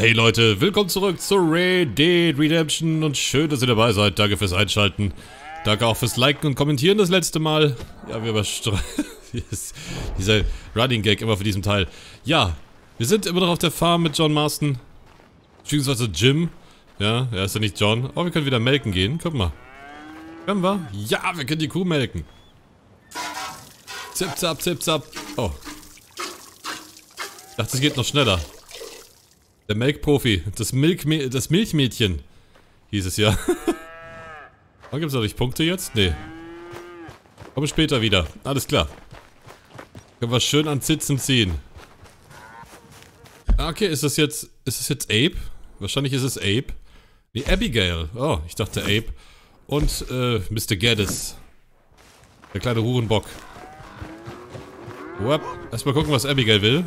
Hey Leute, willkommen zurück zu Red Dead Redemption und schön, dass ihr dabei seid. Danke fürs Einschalten. Danke auch fürs Liken und Kommentieren das letzte Mal. Ja, wir überstreuen. Dieser Running Gag immer für diesen Teil. Ja, wir sind immer noch auf der Farm mit John Marston. Beziehungsweise Jim. Ja, er ist ja nicht John. Oh, wir können wieder melken gehen. Guck mal. Können wir? Ja, wir können die Kuh melken. Zip, zap, zip, zap. Oh. Ich dachte, es geht noch schneller. Der Melkprofi. Das, Milkmä das Milchmädchen. Hieß es ja. oh, gibt es da nicht Punkte jetzt? Nee. Komme später wieder. Alles klar. Können wir schön an Sitzen ziehen. Ah, okay, ist das jetzt... Ist das jetzt Abe? Wahrscheinlich ist es Abe. Nee, Abigail. Oh, ich dachte Abe. Und, äh, Mr. Gaddis. Der kleine Hurenbock. Erstmal gucken, was Abigail will.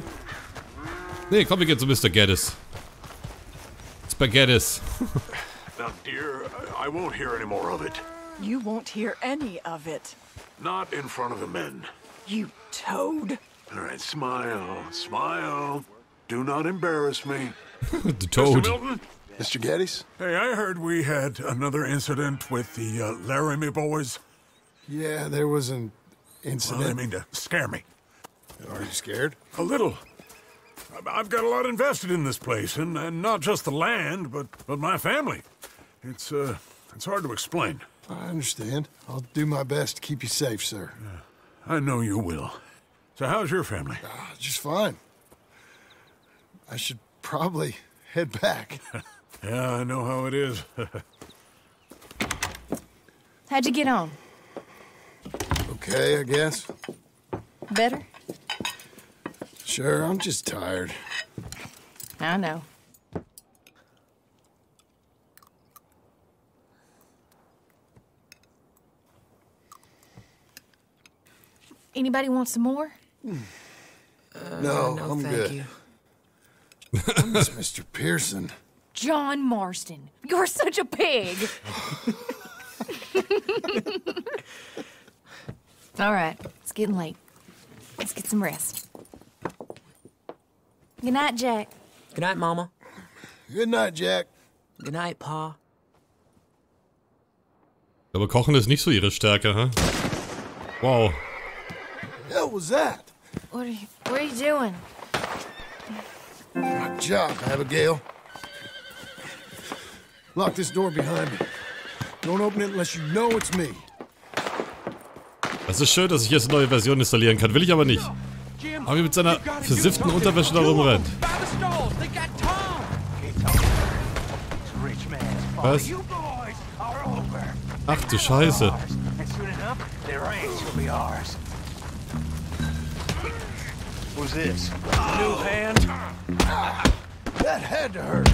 Nee, komm, wir gehen zu Mr. Gaddis. Spaghettis. now, dear, I won't hear any more of it. You won't hear any of it. Not in front of the men. You toad. All right, smile, smile. Do not embarrass me. the toad. Mr. Milton? Mr. Geddes? Hey, I heard we had another incident with the uh, Laramie boys. Yeah, there was an incident. Well, incident. I mean to scare me. Are you scared? A little. I- I've got a lot invested in this place, and, and not just the land, but, but my family. It's, uh, it's hard to explain. I understand. I'll do my best to keep you safe, sir. I know you will. So how's your family? Ah, just fine. I should probably head back. Yeah, I know how it is. How'd you get on? okay, I guess. Better? Sure, I'm just tired. I know. Anybody want some more? no, uh, I'm good. I miss Mr. Pearson. John Marston, you're such a pig. All right, it's getting late. Let's get some rest. Good night, Jack. Good night, Mama. Good night, Jack. Good night, Pa. Aber Kochen ist nicht so ihre Stärke, hä? Wow. hell was that? What are you, what are you doing? My job, Abigail. Lock this door behind me. Don't open it unless you know it's me. Es ist schön, dass ich jetzt eine neue Version installieren kann. Will ich aber nicht. Aber wie mit seiner versifften Unterwäsche da rumrennt. Was? Ach du Scheiße. Who's this? New hand? That had to hurt.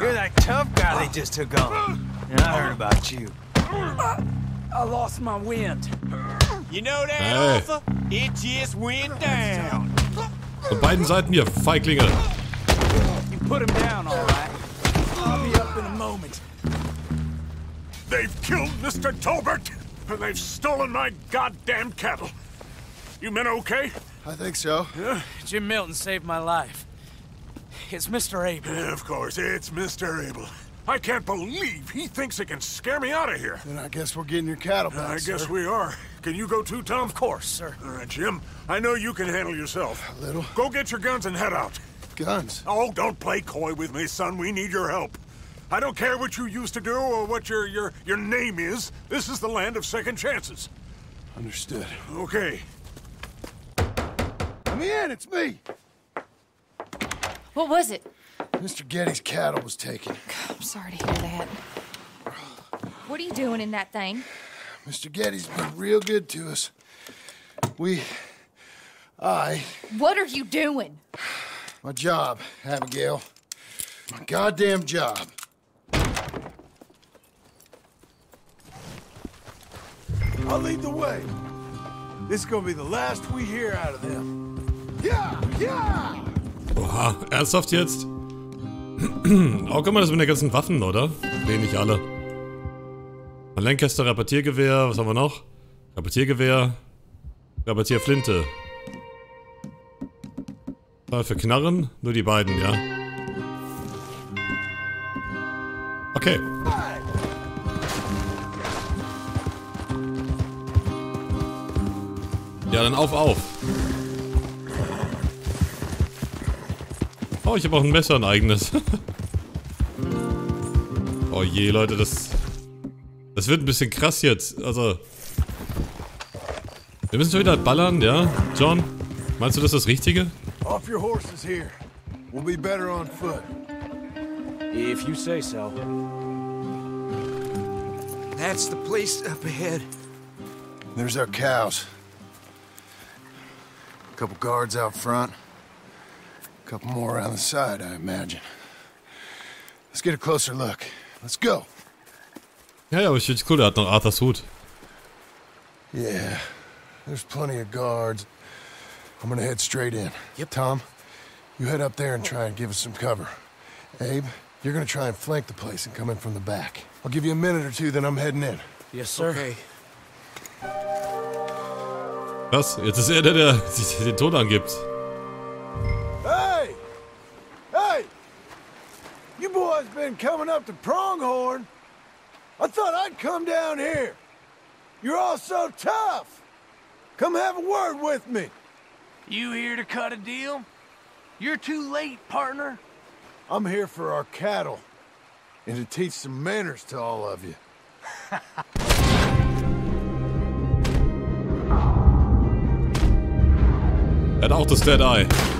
You're that tough guy they just took on. I heard about you. I lost my wind. You know that, Hey. Arthur? It just went down. Von beiden Seiten hier, Feiglinge. You put him down, all right. I'll be up in a moment. They've killed Mr. Tolbert, and they've stolen my goddamn cattle. You men okay? I think so. Yeah? Jim Milton saved my life. It's Mr. Abel. Yeah, of course, it's Mr. Abel. I can't believe he thinks he can scare me out of here. Then I guess we're getting your cattle back, I guess we are. Can you go too, Tom? Of course, sir. All right, Jim. I know you can handle yourself. A little. Go get your guns and head out. Guns. Oh, don't play coy with me, son. We need your help. I don't care what you used to do or what your your your name is. This is the land of second chances. Understood. Okay. Come in, it's me. What was it? Mr. Getty's cattle was taken. I'm sorry to hear that. What are you doing in that thing? Mr. Getty's been real good to us. We. I. What are you doing? My job, Abigail. My goddamn job. I'll lead the way. This is gonna be the last we hear out of them. Yeah, yeah! Oha, ernsthaft jetzt? oh, guck mal, das mit den ganzen Waffen, oder? Nee, nicht alle. Ein Lancaster Repetiergewehr, was haben wir noch? Repetiergewehr. Aber jetzt hier Flinte. Ah, für Knarren? Nur die beiden, ja. Okay. Ja, dann auf, auf. Oh, ich habe auch ein Messer, ein eigenes. oh je, Leute, das... Das wird ein bisschen krass jetzt. Also... Wir müssen schon wieder ballern, ja? John, meinst du, das ist das Richtige? Off your horses here. We'll be better on foot. If you say so. That's the place up ahead. There's our cows. Couple guards out front. Couple more around the side, I imagine. Let's get a closer look. Let's go. Ja, ja, aber ich finde cool, er hat noch Arthurs Hut. Yeah, there's plenty of guards. I'm gonna head straight in. Yep. Tom, you head up there and try and give us some cover. Abe, you're gonna try and flank the place and come in from the back. I'll give you a minute or two, then I'm heading in. Yes, sir. Okay. Was? Jetzt ist er der, der den Ton angibt. Been coming up to Pronghorn? I thought I'd come down here. You're all so tough. Come have a word with me. You here to cut a deal? You're too late, partner. I'm here for our cattle and to teach some manners to all of you. Hat auch Dead Eye.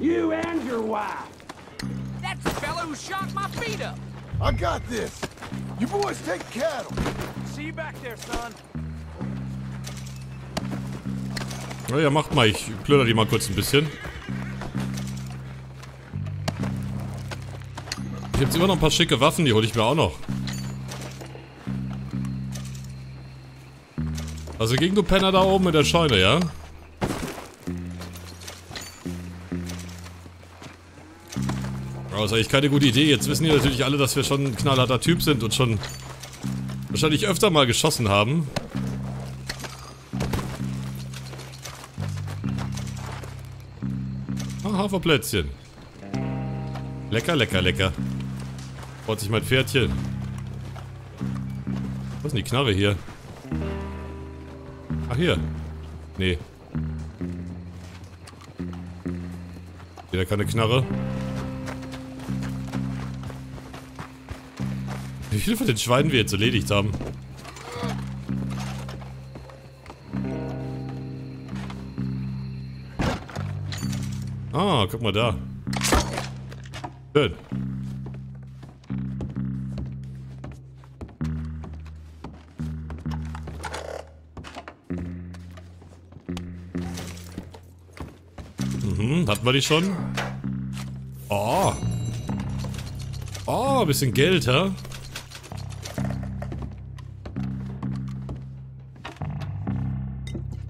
You and your wife. That's the fellow who shot my feet up. I got this. You boys take cattle. See you back there, son. Ja, ja, macht mal. Ich plöder die mal kurz ein bisschen. Ich habe immer noch ein paar schicke Waffen, die hole ich mir auch noch. Also gegen du Penner da oben in der Scheune, ja? Aber ist eigentlich keine gute Idee. Jetzt wissen die natürlich alle, dass wir schon ein knallharter Typ sind und schon wahrscheinlich öfter mal geschossen haben. Ah, Haferplätzchen. Lecker, lecker, lecker. Freut sich mein Pferdchen. Was ist denn die Knarre hier? Ach, hier. Nee. Wieder keine Knarre. Wie viele von den Schweinen wir jetzt erledigt haben? Ah, guck mal da. Schön. Mhm, hatten wir die schon? Oh. Oh, bisschen Geld, hä?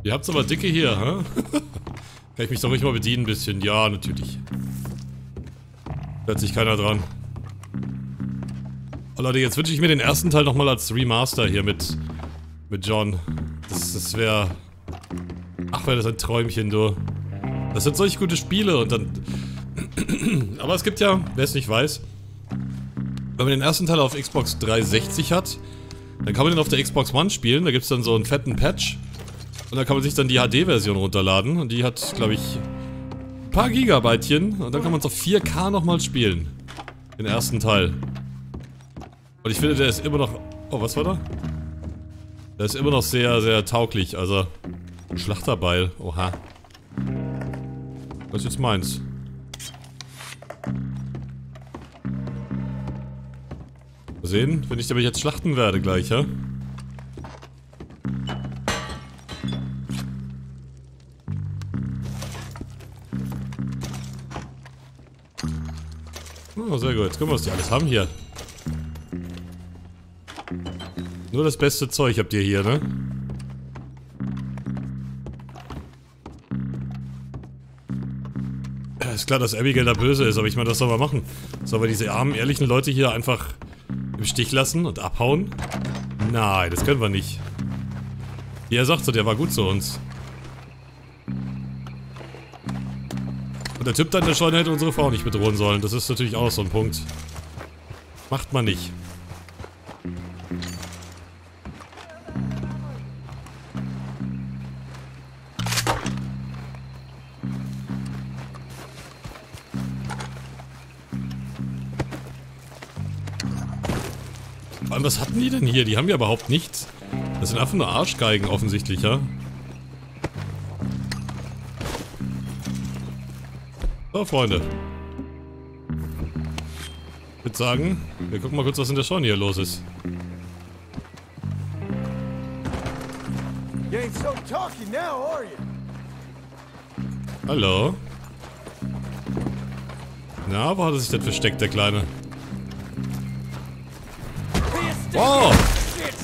Ihr habt's aber dicke hier, hä? Kann ich mich doch ruhig mal bedienen ein bisschen? Ja, natürlich. Hört sich keiner dran. Oh Leute, jetzt wünsche ich mir den ersten Teil nochmal als Remaster hier mit, mit John. Das, das wäre... Ach, wäre das ein Träumchen, du. Das sind solch gute Spiele und dann... Aber es gibt ja, wer es nicht weiß, wenn man den ersten Teil auf Xbox 360 hat, dann kann man den auf der Xbox One spielen. Da gibt es dann so einen fetten Patch. Und da kann man sich dann die HD-Version runterladen. Und die hat, glaube ich, ein paar Gigabytechen. Und dann kann man es auf 4K nochmal spielen. Den ersten Teil. Und ich finde, der ist immer noch... Oh, was war da? Der ist immer noch sehr, sehr tauglich. Also, Schlachterbeil. Oha. Was ist jetzt meins? Mal sehen, wenn ich damit jetzt schlachten werde gleich, ja? Oh, sehr gut. Jetzt gucken wir, was die alles haben hier. Nur das beste Zeug habt ihr hier, ne? Ist klar, dass Abigail da böse ist, aber ich meine, das soll man machen. Sollen wir diese armen, ehrlichen Leute hier einfach im Stich lassen und abhauen? Nein, das können wir nicht. Wie er sagt so, der war gut zu uns. Der Typ da in der Scheune hätte unsere Frau nicht bedrohen sollen. Das ist natürlich auch so ein Punkt. Macht man nicht. Vor allem, was hatten die denn hier? Die haben ja überhaupt nichts. Das sind einfach nur Arschgeigen offensichtlich, ja? So, Freunde. Ich würde sagen, wir gucken mal kurz, was in der Scheune hier los ist. You ain't so talky now, are you? Hallo? Na, wo hat er sich denn versteckt, der Kleine? Wow! Shit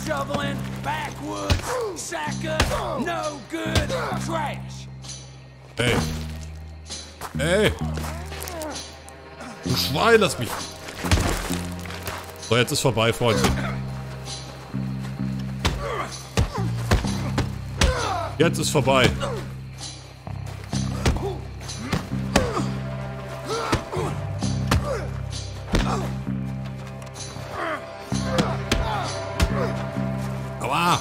Ey. Du Schwein, lass mich. So, jetzt ist vorbei, Freundchen. Jetzt ist vorbei. Aua!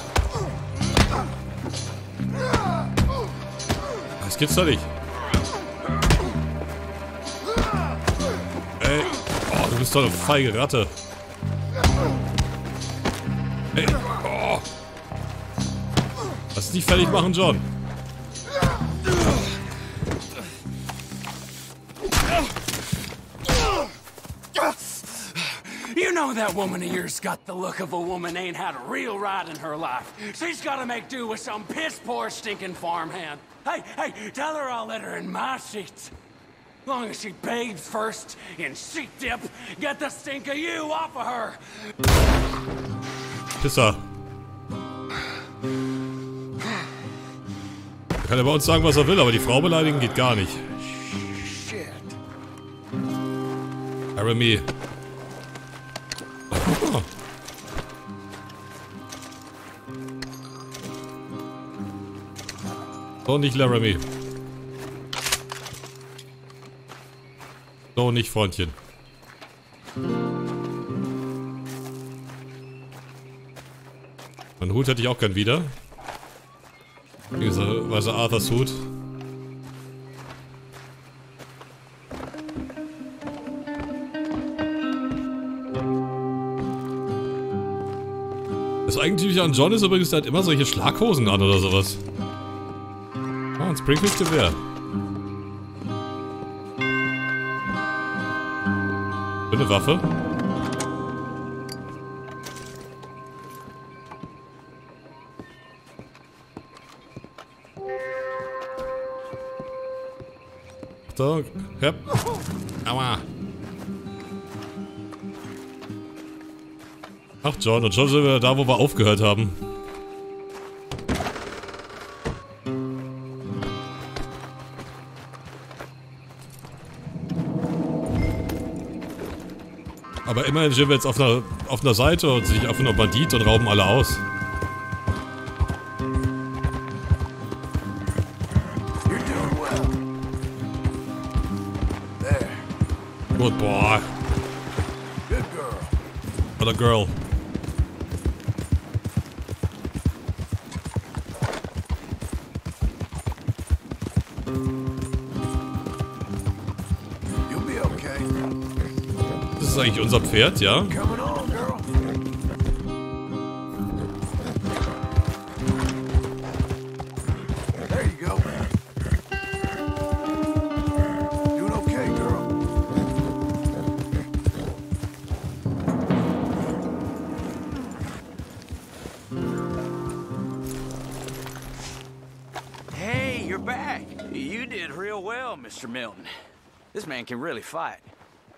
Das gibt's doch nicht. Doch eine feige Ratte. Oh. Lass dich fertig machen, John. You know that woman of yours got the look of a woman ain't had a real ride in her life. She's gotta make do with some piss poor stinking farmhand. Hey, hey, tell her I'll let her in my sheets. Long as she bathes first in sheet dip, get the stink of you off of her. Pisser. Er kann ja bei uns sagen, was er will, aber die Frau beleidigen geht gar nicht. Shit. Jeremy. So nicht, Laramie. So nicht, Freundchen. Mein Hut hätte ich auch gern wieder. Dieser weiße Arthurs Hut. Das Eigentümliche an John ist übrigens, der hat immer solche Schlaghosen an oder sowas. Ah, ein Springfield Schöne Waffe. So, Hep. Aua. Ach, John, und schon sind wir da, wo wir aufgehört haben. Aber immerhin sind wir jetzt auf einer, auf einer Seite und sind nicht einfach nur Bandit und rauben alle aus. Good boy. Good girl. Oder Girl. Eigentlich unser Pferd, ja? Hey, you're back. You did real well, Mr. Milton. This man can really fight.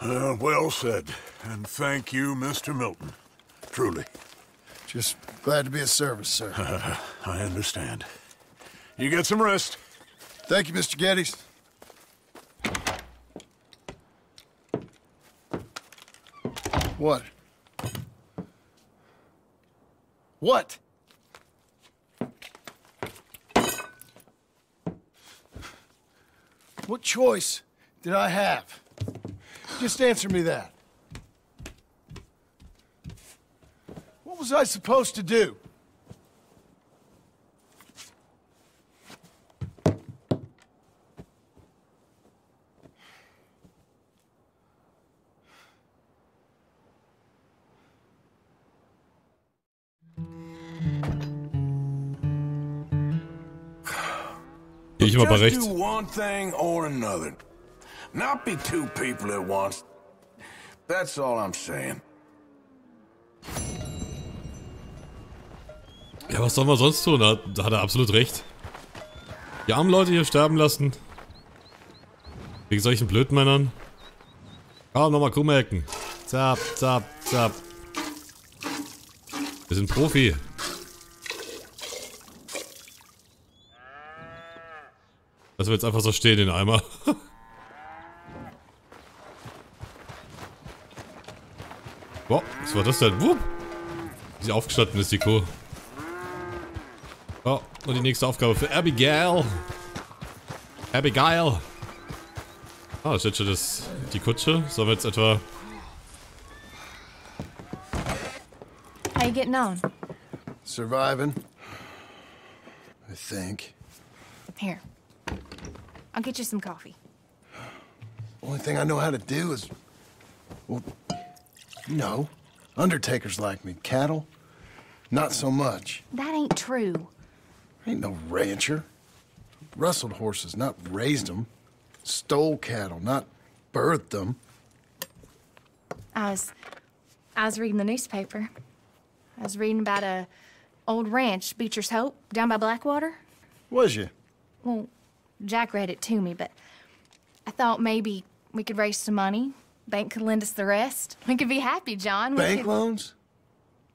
Uh, well said. And thank you, Mr. Milton. Truly. Just glad to be of service, sir. I understand. You get some rest. Thank you, Mr. Geddes. What? What? What choice did I have? Just answer me that. What was I supposed to do? Gehe ich mal bei Just rechts. do one thing or another. Not be two people at once. That's all I'm saying. Ja, was sollen wir sonst tun? Da, da hat er absolut recht. Die armen Leute hier sterben lassen. Wegen solchen Blödmännern. Komm, nochmal Kuhmelken. Zap, zap, zap. Wir sind Profi. Lassen wir jetzt einfach so stehen, den Eimer. Boah, was war das denn? Wupp. Wie sie aufgestanden ist, die Kuh. Oh, und die nächste Aufgabe für Abigail. Abigail. Ah, da steht schon das, die Kutsche. Sollen wir jetzt etwa... How you getting on? Surviving. I think. Here. I'll get you some coffee. Only thing I know how to do is. Well, know, undertakers like me. Cattle, not so much. That ain't true. Ain't no rancher. Rustled horses, not raised them. Stole cattle, not birthed them. I was I was reading the newspaper. I was reading about a old ranch, Beecher's Hope, down by Blackwater. Was you? Well, Jack read it to me, but I thought maybe we could raise some money. Bank could lend us the rest. We could be happy, John. We Bank could- loans?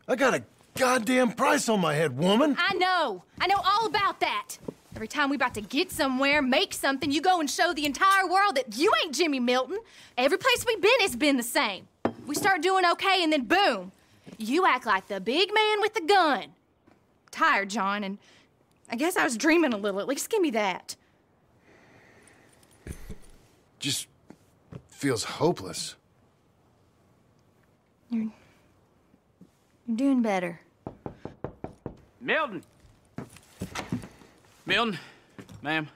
I got a goddamn price on my head, woman. I know. I know all about that. Every time we about to get somewhere, make something, you go and show the entire world that you ain't Jimmy Milton. Every place we've been has been the same. We start doing okay, and then boom, you act like the big man with the gun. Tired, John, and I guess I was dreaming a little. At least give me that. Just feels hopeless. You're You're doing better. Milton. Milton, ma'am.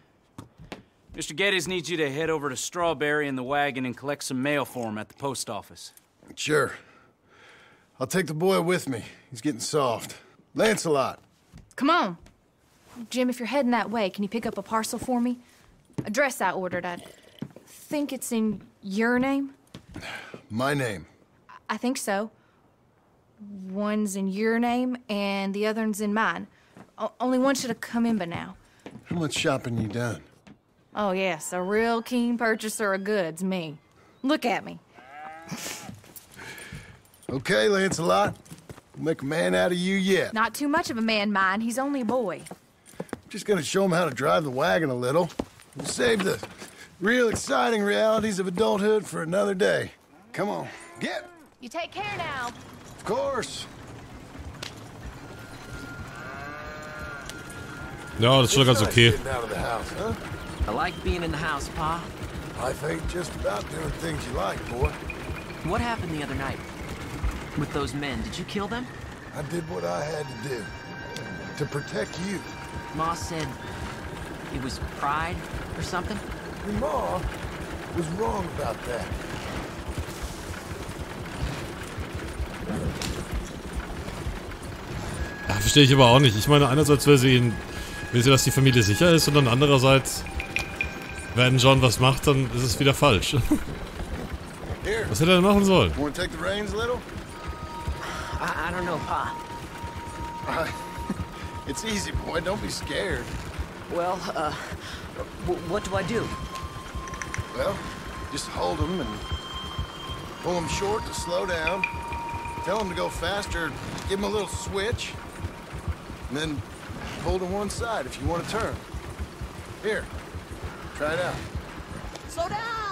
Mr. Geddes needs you to head over to Strawberry in the wagon and collect some mail for him at the post office. Sure. I'll take the boy with me. He's getting soft. Lancelot. Come on. Jim, if you're heading that way, can you pick up a parcel for me? A dress I ordered. I think it's in your name. My name. I think so. One's in your name, and the other one's in mine. O- only one should have come in by now. How much shopping you done? Oh, yes, a real keen purchaser of goods, me. Look at me. Okay, Lancelot. We'll make a man out of you yet. Not too much of a man, mine. He's only a boy. Just gonna show him how to drive the wagon a little. We'll save the real exciting realities of adulthood for another day. Come on, get. You take care now. Of course. No, this ist schon ganz Nice okay. getting out of the house, huh? I like being in the house, Pa. Life ain't just about doing things you like, boy. What happened the other night? With those men, did you kill them? I did what I had to do to protect you. Ma said it was pride or something? Your ma was wrong about that. Ja, verstehe ich aber auch nicht. Ich meine, einerseits will sie ihn, will sie, dass die Familie sicher ist und dann andererseits, wenn John was macht, dann ist es wieder falsch. Was hätte er denn machen sollen? want to take the reins a little? I, I don't know, Pa. It's easy, boy. Don't be scared. Well, uh, what do I do? Well, just hold them and pull them short to slow down. Tell them to go faster. Give them a little switch. And then pull to one side if you want to turn. Here, try it out. Slow down!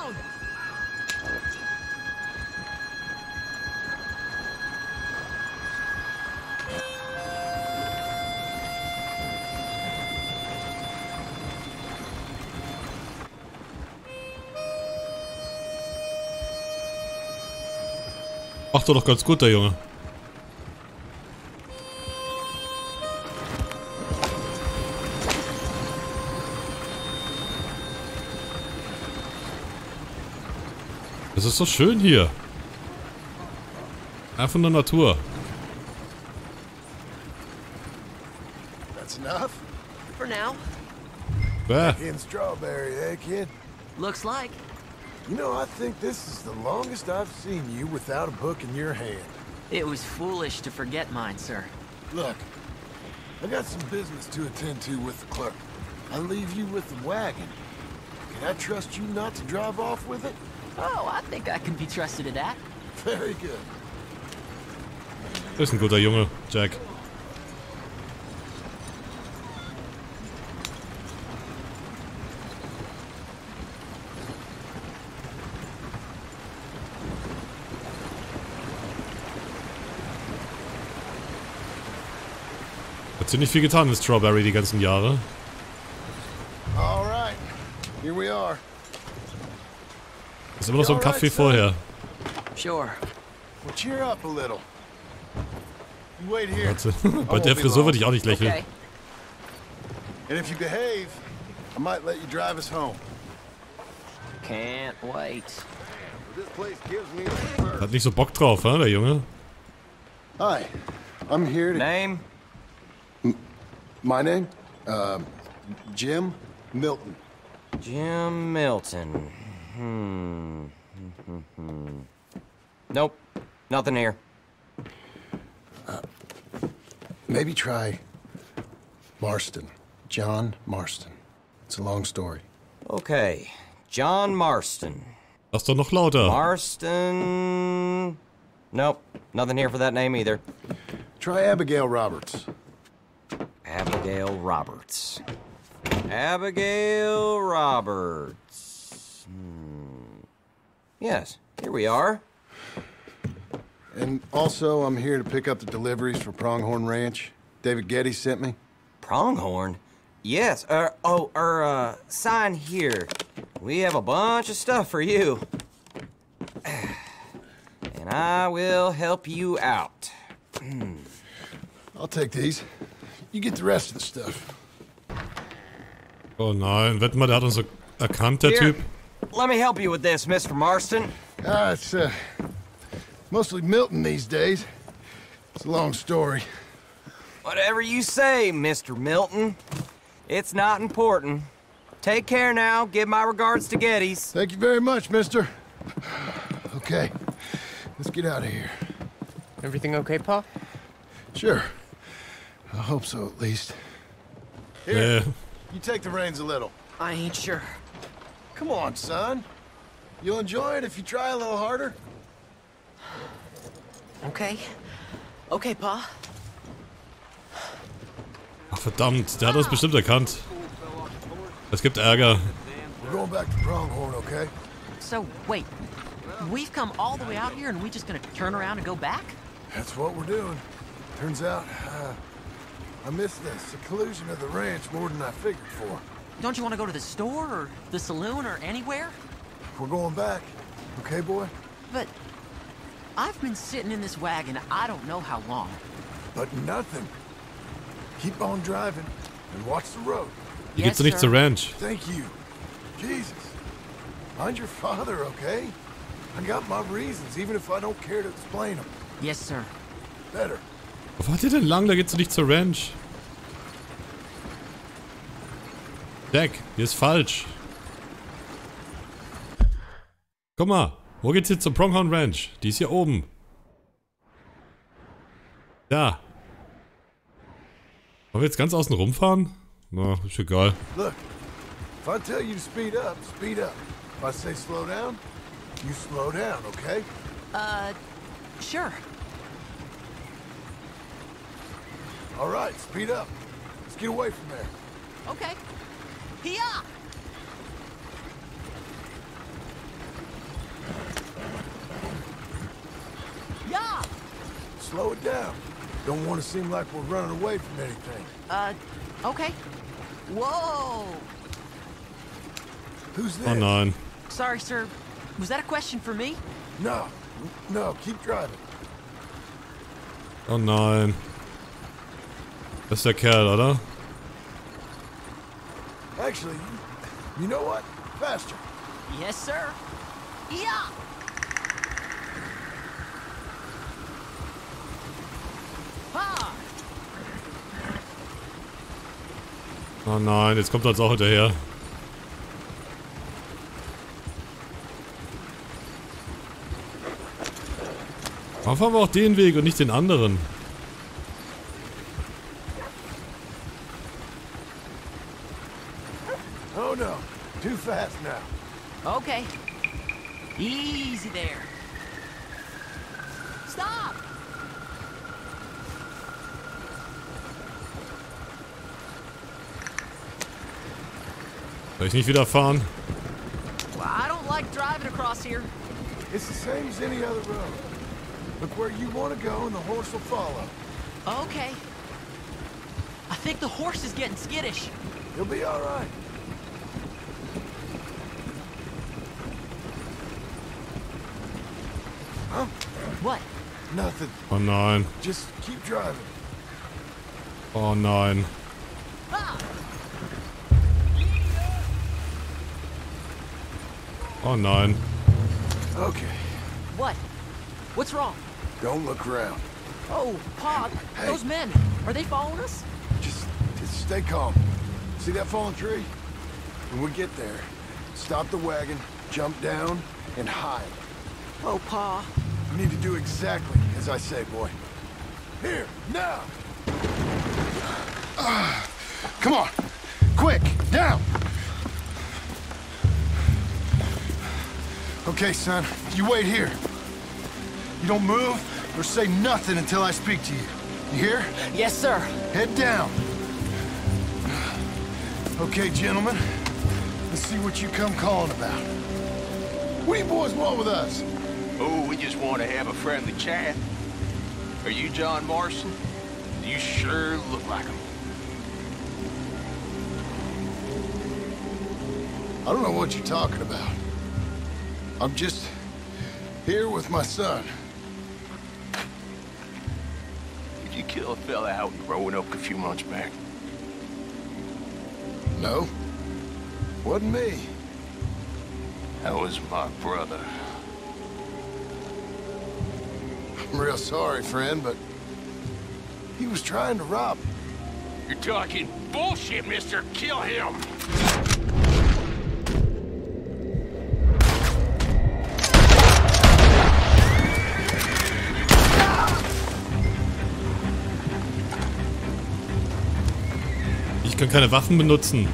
Macht er doch ganz gut, der Junge. Es ist so schön hier. Einfach nur Natur. That's enough. For now. Bäh. In strawberry, eh, kid? Looks like. You know, I think this is the longest I've seen you without a book in your hand. It was foolish to forget mine, sir. Look, I got some business to attend to with the clerk. I leave you with the wagon. Can I trust you not to drive off with it? Oh, I think I can be trusted to that. Very good. Ist ein guter Junge, Jack. Hat ziemlich viel getan in Strawberry die ganzen Jahre. All right, here we are. Ist immer noch so ein Kampf wie vorher. Sure. Well, cheer up a little. You wait here. Warte, Bei der Frisur würde ich auch nicht lächeln. Okay. And if you behave, I might let you drive us home. Can't wait. Hat nicht so Bock drauf, hä, der Junge? Hi, I'm here to... Name? My name? Uh, Jim Milton. Jim Milton. Hmm. nope. Nothing here. Maybe try Marston. John Marston. It's a long story. Okay. John Marston. Lass doch noch lauter. Marston. Nope. Nothing here for that name either. Try Abigail Roberts. Abigail Roberts. Abigail Roberts. Hmm. Yes, here we are. And also, I'm here to pick up the deliveries for Pronghorn Ranch. David Getty sent me. Pronghorn? Yes, er, oh, er, uh, sign here. We have a bunch of stuff for you. And I will help you out. I'll take these. You get the rest of the stuff. Oh nein, wetten mal, der hat uns so erkannt, der Here, Typ. let me help you with this, Mr. Marston. Ah, it's uh, mostly Milton these days. It's a long story. Whatever you say, Mr. Milton. It's not important. Take care now. Give my regards to Gettys. Thank you very much, mister. Okay, let's get out of here. Everything okay, Pa? Sure. I hope so, at least. Yeah. You take the reins a little. I ain't sure. Come on, son. You'll enjoy it if you try a little harder. Okay. Okay, Pa. ach verdammt, der hat uns bestimmt erkannt. Es gibt Ärger. We're going back to Pronghorn, okay? So, wait. We've come all the way out here and we just gonna turn around and go back? That's what we're doing. Turns out, uh, I miss the seclusion of the ranch more than I figured for. Don't you want to go to the store or the saloon or anywhere? We're going back, okay, boy? But I've been sitting in this wagon I don't know how long. But nothing. Keep on driving and watch the road. Wie geht's denn nicht zur Ranch? Thank you. Jesus. Mind your father, okay? I got my reasons, even if I don't care to explain them. Yes, sir. Better. Wo fahrt ihr denn lang? Da geht's doch nicht zur Ranch. Jack, hier ist falsch. Guck mal, wo geht's jetzt zur Pronghorn Ranch? Die ist hier oben. Da. Wollen wir jetzt ganz außen rumfahren? Na, ist egal. Look, if I tell you to speed up, speed up. If I say slow down, you slow down, okay? Uh, sure. All right, speed up. Let's get away from there. Okay. Hiya! Yeah! Slow it down. Don't want to seem like we're running away from anything. Uh, okay. Whoa! Who's this? Oh nein. Sorry, sir. Was that a question for me? No, no, keep driving. Oh nein. Das ist der Kerl, oder? Actually, you, know what? Faster. Yes, sir. Yeah! Ha! Oh nein, jetzt kommt er uns auch hinterher. Warum fahren wir auch den Weg und nicht den anderen? Okay. Easy there. Stop! Soll ich nicht wieder fahren? Well, I don't like driving across here. It's the same as any other road. Look where you want to go and the horse will follow. Okay. I think the horse is getting skittish. He'll be all right. Huh? What? Nothing. Oh nein. Just keep driving. Oh nein. Oh nein. Okay, What? What's wrong? don't look around. Oh, Pa, Hey. those men, are they following us? Just, just stay calm. See that fallen tree? When we get there, stop the wagon, jump down, and hide. Oh, Pa. You need to do exactly as I say, boy. Here, now! Ah, come on! Quick, down! Okay, son, you wait here. You don't move or say nothing until I speak to you. You hear? Yes, sir. Head down. Okay, gentlemen. Let's see what you come calling about. What do you boys want with us? Oh, we just want to have a friendly chat. Are you John Morrison? You sure look like him. I don't know what you're talking about. I'm just here with my son. Did you kill a fella out in Roanoke a few months back? No. Wasn't me. That was my brother. I'm real sorry, friend, but He was trying to rob me. You're talking bullshit, mister. Kill him. Ich kann keine Waffen benutzen.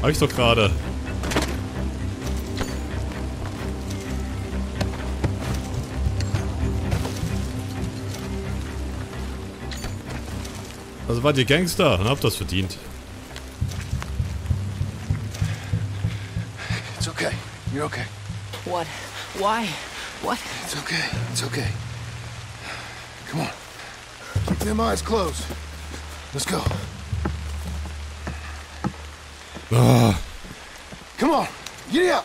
Hab ich doch gerade. Also wart ihr Gangster und habt das verdient. It's okay. You're okay. What? Why? What? It's okay. It's okay. Come on. Keep them eyes closed. Let's go. Ah, Come on. Get out.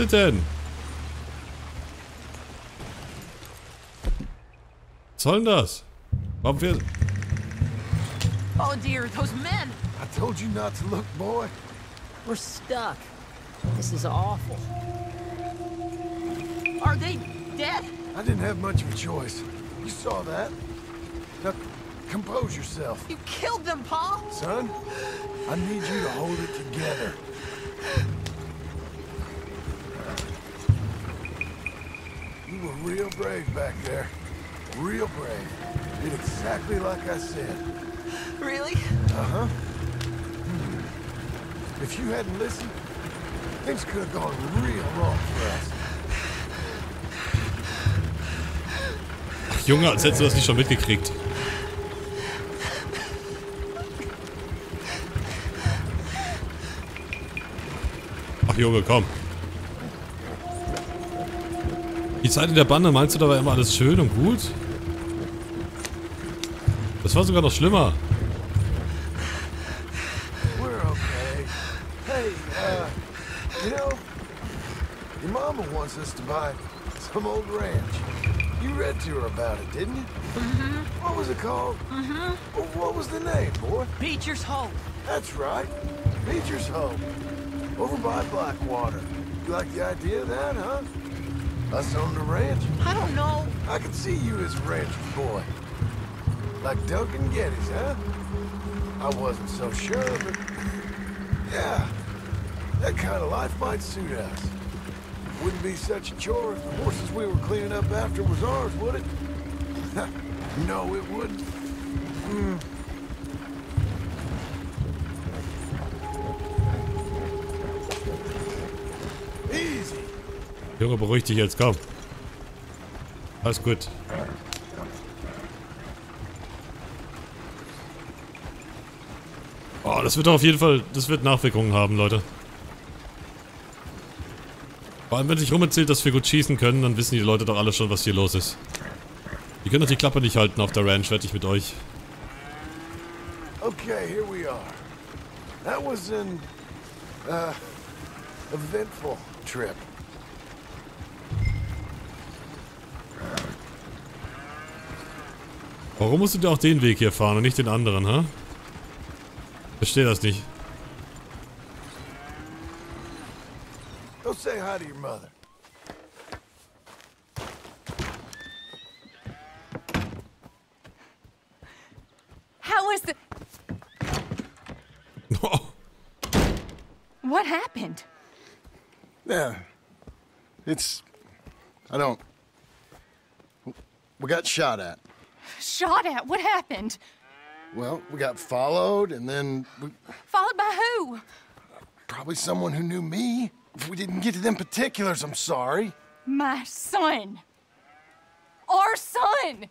was denn? Was soll denn das? Warum wir... Oh dear, those men! I told you not to look, boy. We're stuck. This is awful. Are they dead? I didn't have much of a choice. You saw that. Now, compose yourself. You killed them, Paul! Son, I need you to hold it together. You were real brave back there. Real brave. Did exactly like I said. Really? Uh-huh. If you hadn't listened, things could have gone real wrong for us. Ach Junge, als hättest du das nicht schon mitgekriegt. Ach Junge, komm. Die Zeit in der Bande, meinst du, da war immer alles schön und gut? Das war sogar noch schlimmer. We're okay. Hey, uh, you know, your mama wants us to buy some old ranch. You read to her about it, didn't you? Mm-hmm. What was it called? Mm-hmm. What was the name, boy? Beecher's Hope. That's right. Beecher's Home. Over by Blackwater. You like the idea of that, huh? Us on the ranch? I don't know. I could see you as ranch boy. Like Duncan Geddes, huh? I wasn't so sure, but... Yeah. That kind of life might suit us. Wouldn't be such a chore if the horses we were cleaning up after was ours, would it? no, it wouldn't. Hmm. Junge, beruhig dich jetzt, komm. Alles gut. Oh, das wird auf jeden Fall, das wird Nachwirkungen haben, Leute. Vor allem, wenn sich rum erzählt, dass wir gut schießen können, dann wissen die Leute doch alle schon, was hier los ist. Die können doch die Klappe nicht halten auf der Ranch, wette ich mit euch. Okay, here we are. That was an, uh, eventful trip. Warum musst du dir auch den Weg hier fahren und nicht den anderen, hä? Verstehe das nicht. Go say hi to your mother. How was the. What happened? Yeah. It's. I don't. We got shot at. Shot at? What happened? Well, we got followed, and then we, Followed by who? probably someone who knew me. If we didn't get to them particulars, I'm sorry. My son. Our son.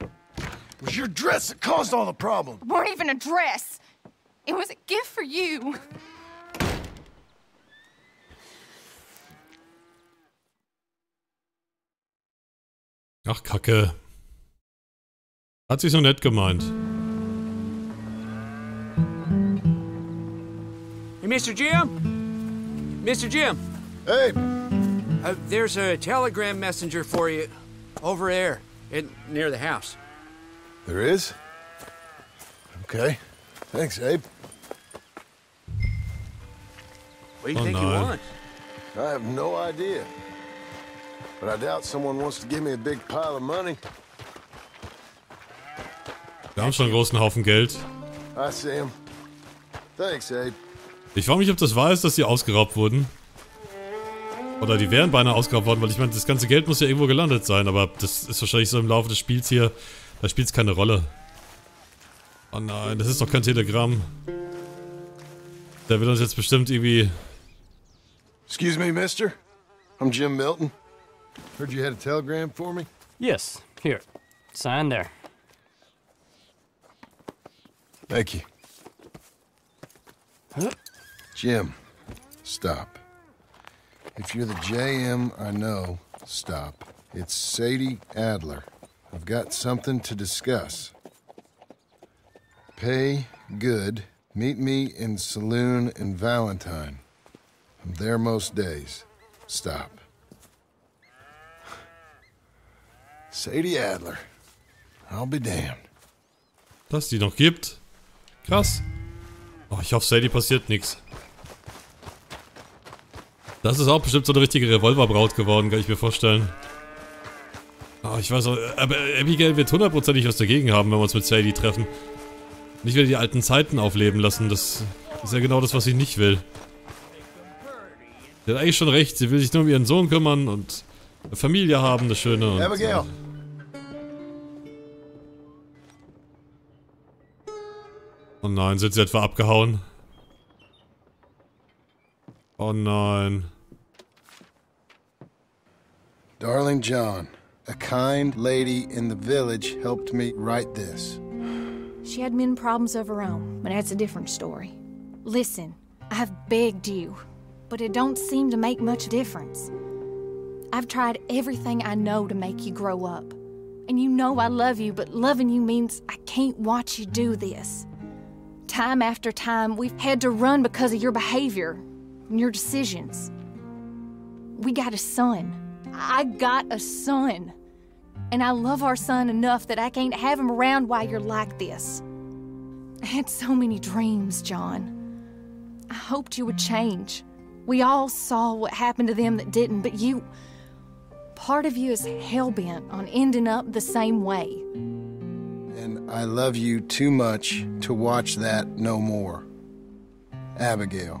It was your dress that caused all the problem. weren't even a dress. It was a gift for you. Ach, Kacke. Hat sich so nett gemeint. Hey, Mr. Jim? Mr. Jim? Hey. Uh, there's a telegram messenger for you over there, in, near the house. There is? Okay. Thanks, Abe. What do you Oh, think he no. wants? I have no idea. But I doubt someone wants to give me a big pile of money. Wir haben schon einen großen Haufen Geld. I see him. Thanks, Abe. Ich frage mich, ob das wahr ist, dass die ausgeraubt wurden. Oder die wären beinahe ausgeraubt worden, weil ich meine, das ganze Geld muss ja irgendwo gelandet sein, aber das ist wahrscheinlich so im Laufe des Spiels hier, da spielt es keine Rolle. Oh nein, das ist doch kein Telegramm. Der will uns jetzt bestimmt irgendwie... Excuse me, mister? I'm Jim Milton. Heard you had a telegram for me? Yes. Here. Sign there. Thank you. Huh? Jim, stop. If you're the JM I know, stop. It's Sadie Adler. I've got something to discuss. Pay good. Meet me in saloon in Valentine. I'm there most days. Stop. Sadie Adler. I'll be damned. Dass die noch gibt. Krass. Oh, ich hoffe, Sadie passiert nichts. Das ist auch bestimmt so eine richtige Revolverbraut geworden, kann ich mir vorstellen. Oh, ich weiß auch, aber Abigail wird hundertprozentig was dagegen haben, wenn wir uns mit Sadie treffen. Nicht wieder die alten Zeiten aufleben lassen, das ist ja genau das, was sie nicht will. Sie hat eigentlich schon recht, sie will sich nur um ihren Sohn kümmern und eine Familie haben, eine schöne und... Abigail. Oh nein, sind sie etwa abgehauen? Oh nein. Darling John, a kind lady in the village helped me write this. She had men problems of her own, but that's a different story. Listen, I've begged you, but it don't seem to make much difference. I've tried everything I know to make you grow up. And you know I love you, but loving you means I can't watch you do this. Time after time, we've had to run because of your behavior and your decisions. We got a son. I got a son. And I love our son enough that I can't have him around while you're like this. I had so many dreams, John. I hoped you would change. We all saw what happened to them that didn't, but you. Part of you is hell bent on ending up the same way. And I love you too much to watch that no more. Abigail.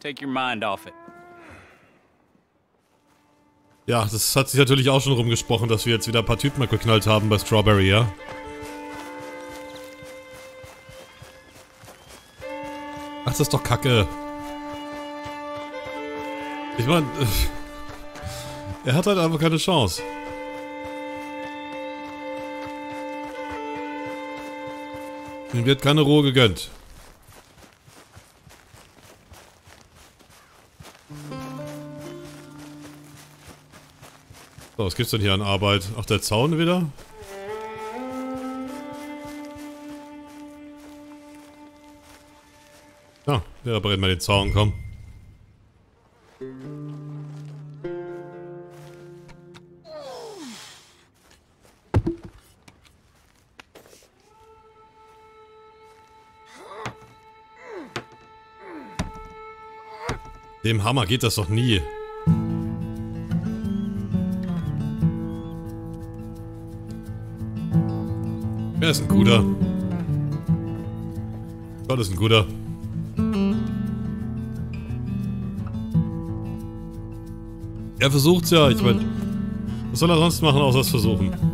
Take your mind off it. Ja, das hat sich natürlich auch schon rumgesprochen, dass wir jetzt wieder ein paar Typen geknallt haben bei Strawberry, ja? Ach, das ist doch kacke. Ich meine, er hat halt einfach keine Chance. Ihm wird keine Ruhe gegönnt. So, was gibt's denn hier an Arbeit? Ach, der Zaun wieder? Ja, der repariert mal den Zaun, komm. Dem Hammer geht das doch nie. Er ist ein guter. Gott ist ein guter. Er versucht's ja, ich meine, was soll er sonst machen, außer es versuchen?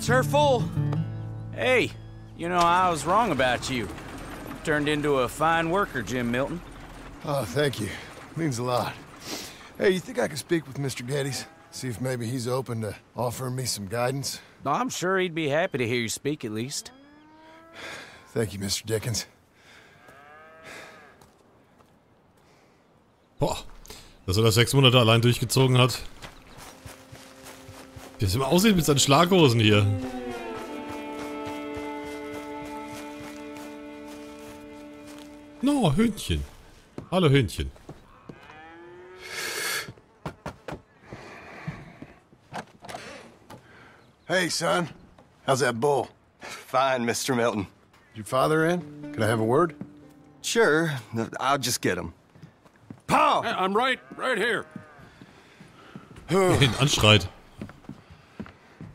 That's her full. Hey, you know, I was wrong about you. Turned into a fine worker, Jim Milton. Oh, thank you. Means a lot. Hey, you think I could speak with Mr. Geddes? See if maybe he's open to offering me some guidance? I'm sure he'd be happy to hear you speak at least. Thank you, Mr. Dickens. Boah, dass er das sechs Monate allein durchgezogen hat. Wie es immer aussieht mit seinen Schlaghosen hier. No, Hühnchen. Hallo Hühnchen. Hey, son. How's that bull? Fine, Mr. Milton. Your father in? Can I have a word? Sure. I'll just get him. Paul! I'm right, right here. Ihn anschreit.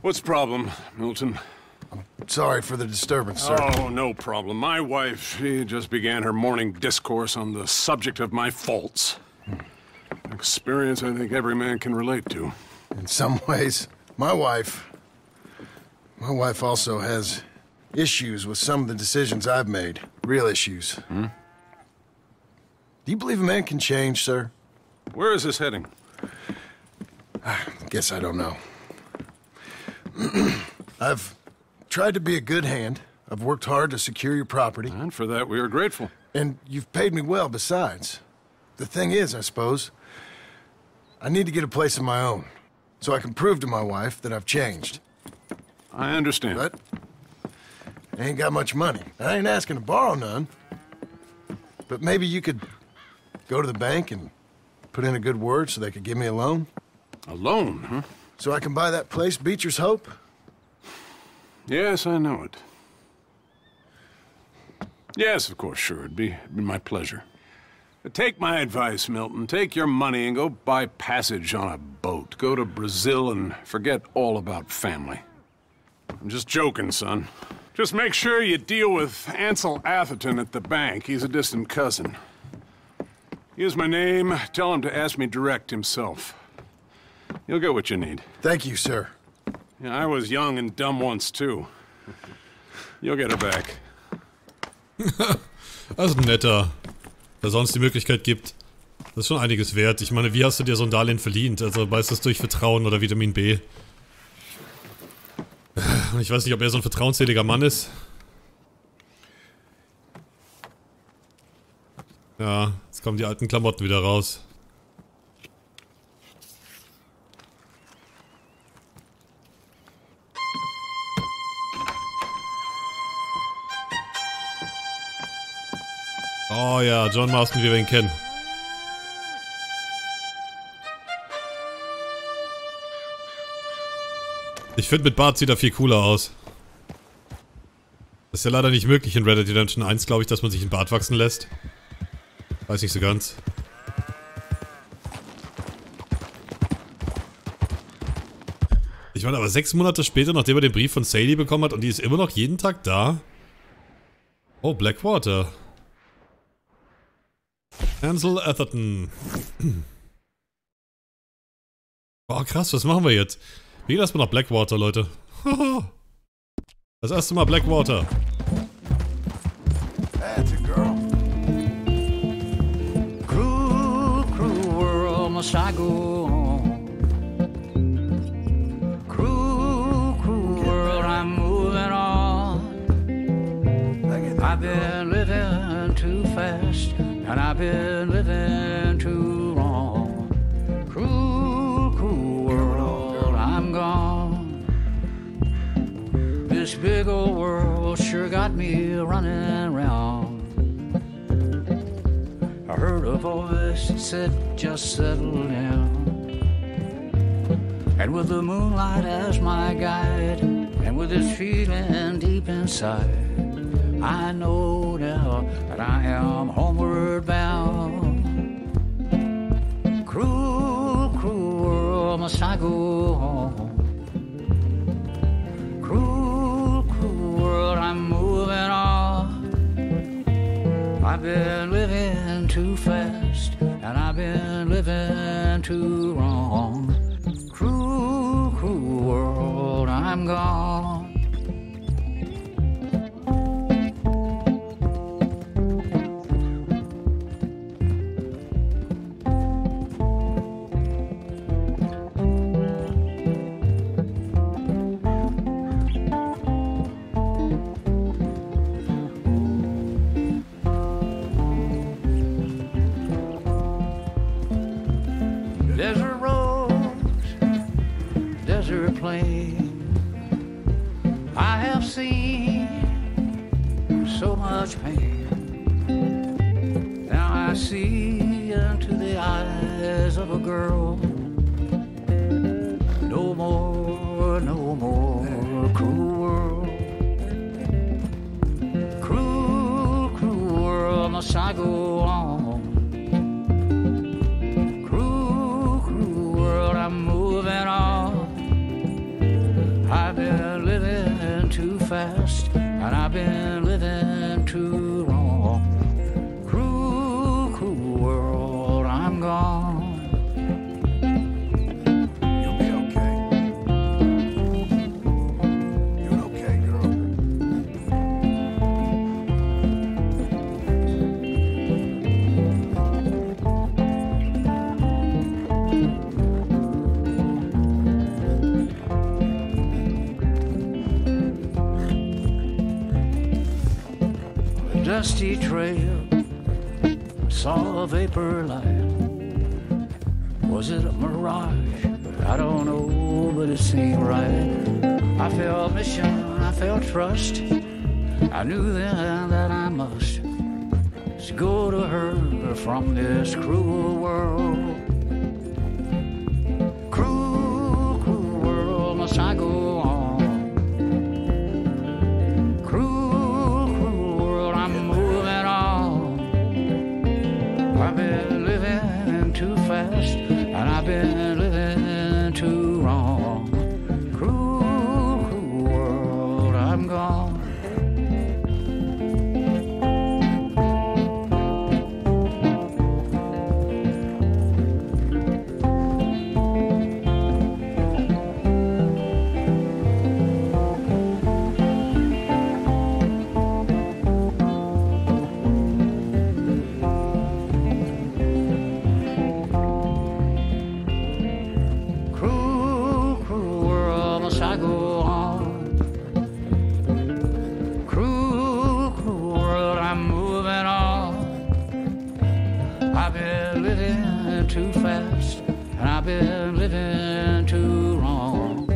What's the problem, Milton? I'm sorry for the disturbance, sir. Oh, no problem. My wife, she just began her morning discourse on the subject of my faults. Experience I think every man can relate to. In some ways, my wife. My wife also has issues with some of the decisions I've made. Real issues. Hmm? Do you believe a man can change, sir? Where is this heading? I guess I don't know. I've tried to be a good hand. I've worked hard to secure your property. And for that, we are grateful. And you've paid me well besides. The thing is, I suppose, I need to get a place of my own. So I can prove to my wife that I've changed. I understand. But I ain't got much money. I ain't asking to borrow none. But maybe you could go to the bank and put in a good word so they could give me a loan? A loan, huh? So I can buy that place, Beecher's Hope? Yes, I know it. Yes, of course, sure. It'd be, it'd be my pleasure. But take my advice, Milton. Take your money and go buy passage on a boat. Go to Brazil and forget all about family. I'm just joking, son. Just make sure you deal with Ansel Atherton at the bank. He's a distant cousin. Use my name. Tell him to ask me direct himself. You'll get what you need. Thank you, sir. Yeah, I was young and dumb once, too. You'll get it back. Das ist ein netter, der sonst die Möglichkeit gibt. Das ist schon einiges wert. Ich meine, wie hast du dir so ein Darlehen verdient? Also weißt du es durch Vertrauen oder Vitamin B? Ich weiß nicht, ob er so ein vertrauensseliger Mann ist. Ja, jetzt kommen die alten Klamotten wieder raus. Oh ja, John Marston, wie wir ihn kennen. Ich finde, mit Bart sieht er viel cooler aus. Das ist ja leider nicht möglich in Red Dead Redemption 1, glaube ich, dass man sich einen Bart wachsen lässt. Weiß nicht so ganz. Ich meine, aber sechs Monate später, nachdem er den Brief von Sadie bekommen hat und die ist immer noch jeden Tag da. Oh, Blackwater. Ansel Atherton. Boah, krass, was machen wir jetzt? Wir gehen erstmal nach Blackwater, Leute. Das erste Mal Blackwater. That's a girl. Cruel, cruel world must I go and I've been living too long. Cruel, cruel world, I'm gone. This big old world sure got me running round. I heard a voice that said, just settle down. And with the moonlight as my guide, and with this feeling deep inside, I know now that I am homeward bound. Cruel, cruel world, must I go home? Cruel, cruel world, I'm moving on. I've been living too fast, and I've been living too wrong. Cruel, cruel world, I'm gone. Plain. I have seen so much pain. Now I see into the eyes of a girl. No more, no more cruel world. Cruel, cruel world, must I go been living too fast, and I've been trail, saw a vapor light. Was it a mirage? I don't know, but it seemed right. I felt mission, I felt trust. I knew then that I must go to her from this cruel world. I've been living too wrong.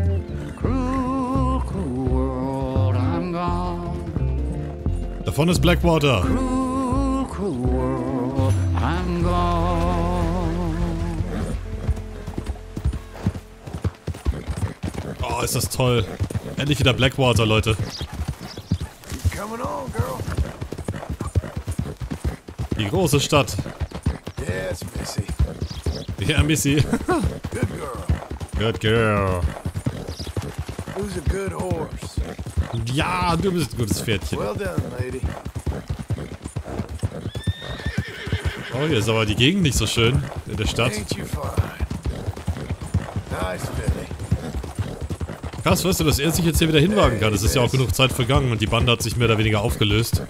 Cruel, cruel world, I'm gone. Da vorne ist Blackwater. Cruel, cruel world, I'm gone. Oh, ist das toll. Endlich wieder Blackwater, Leute. Die große Stadt. Yes, Missy. Good girl. Good girl. Who's a good horse? Ja, du bist ein gutes Pferdchen. Well done, lady. Oh, hier ist aber die Gegend nicht so schön in der Stadt. Krass, weißt du, dass er sich jetzt hier wieder hinwagen kann. Es ist ja auch genug Zeit vergangen und die Bande hat sich mehr oder weniger aufgelöst.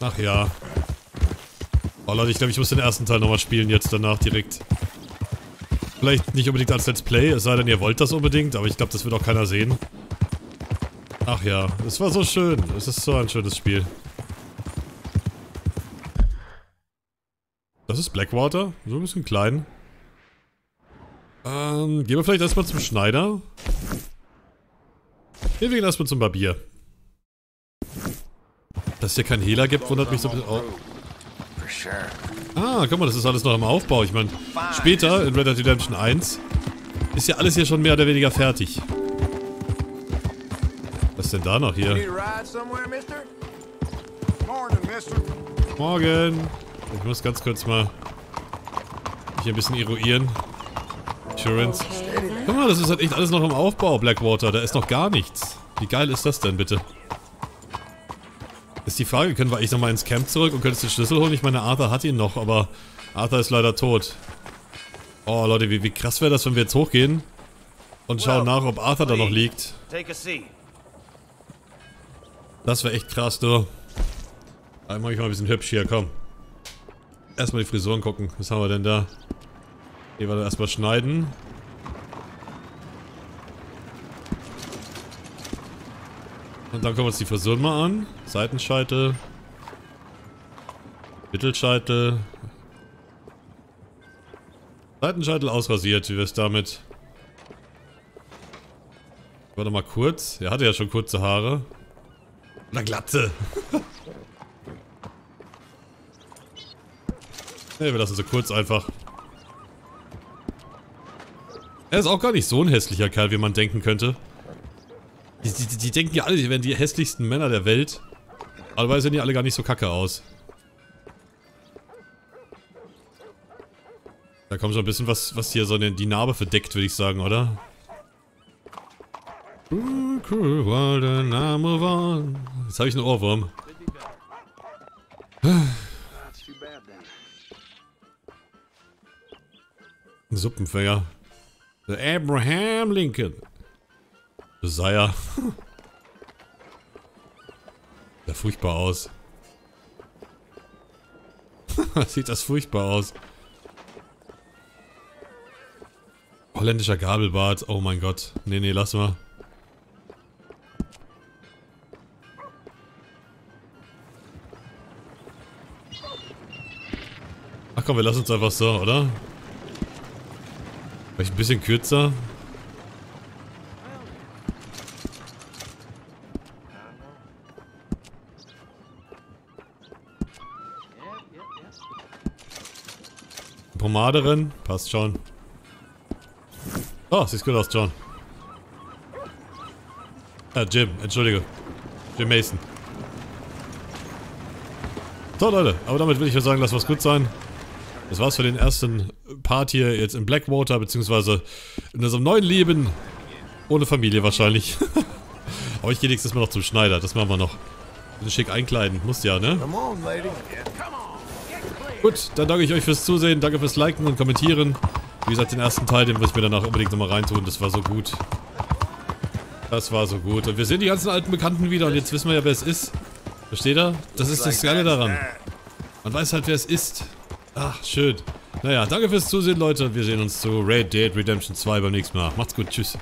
Ach ja. Oh Leute, ich glaube, ich muss den ersten Teil nochmal spielen jetzt danach direkt. Vielleicht nicht unbedingt als Let's Play, es sei denn, ihr wollt das unbedingt, aber ich glaube, das wird auch keiner sehen. Ach ja, es war so schön. Es ist so ein schönes Spiel. Das ist Blackwater, so ein bisschen klein. Ähm, gehen wir vielleicht erstmal zum Schneider. Wir gehen erstmal zum Barbier. Dass es hier keinen Hehler gibt, wundert mich so ein bisschen. Oh. Ah, guck mal, das ist alles noch im Aufbau. Ich meine, später in Red Dead Redemption 1 ist ja alles hier schon mehr oder weniger fertig. Was ist denn da noch hier? Morgen. Ich muss ganz kurz mal hier ein bisschen eruieren. Insurance. Guck mal, das ist halt echt alles noch im Aufbau, Blackwater. Da ist noch gar nichts. Wie geil ist das denn, bitte? Ist die Frage, können wir eigentlich nochmal ins Camp zurück und könntest den Schlüssel holen? Ich meine, Arthur hat ihn noch, aber Arthur ist leider tot. Oh, Leute, wie, wie krass wäre das, wenn wir jetzt hochgehen und schauen nach, ob Arthur da noch liegt. Das wäre echt krass, du. Dann mach ich mal ein bisschen hübsch hier, komm. Erstmal die Frisuren gucken. Was haben wir denn da? Hier wir erstmal schneiden. Und dann gucken wir uns die Frisuren mal an. Seitenscheitel. Mittelscheitel. Seitenscheitel ausrasiert. Wie wär's damit? Warte mal kurz. Er hatte ja schon kurze Haare. Na Glatze. Ne, wir lassen sie kurz einfach. Er ist auch gar nicht so ein hässlicher Kerl, wie man denken könnte. Die, die, die denken ja alle, die wären die hässlichsten Männer der Welt. Aber dabei sehen die alle gar nicht so kacke aus. Da kommt schon ein bisschen was, was hier so eine, die Narbe verdeckt, würde ich sagen, oder? Jetzt habe ich einen Ohrwurm. Ein Suppenfänger. Abraham Lincoln. Josiah. Sieht furchtbar aus. Sieht das furchtbar aus. Holländischer Gabelbart. Oh mein Gott. Nee, nee, lass mal. Ach komm, wir lassen uns einfach so, oder? Vielleicht ein bisschen kürzer. Pomade. Passt schon. Oh, sieht gut aus, John. Ah, Jim, entschuldige. Jim Mason. So, Leute, aber damit würde ich sagen, lass was gut sein. Das war's für den ersten Part hier jetzt in Blackwater, beziehungsweise in unserem neuen Leben. Ohne Familie wahrscheinlich. aber ich gehe nächstes Mal noch zum Schneider, das machen wir noch. Schick einkleiden, muss ja, ne? Gut, dann danke ich euch fürs Zusehen, danke fürs Liken und Kommentieren. Wie gesagt, den ersten Teil, den muss ich mir danach unbedingt nochmal reintun, das war so gut. Das war so gut. Und wir sehen die ganzen alten Bekannten wieder und jetzt wissen wir ja, wer es ist. Versteht ihr? Das ist das Geile daran. Man weiß halt, wer es ist. Ach, schön. Naja, danke fürs Zusehen, Leute. Wir sehen uns zu Red Dead Redemption 2 beim nächsten Mal. Macht's gut, tschüss.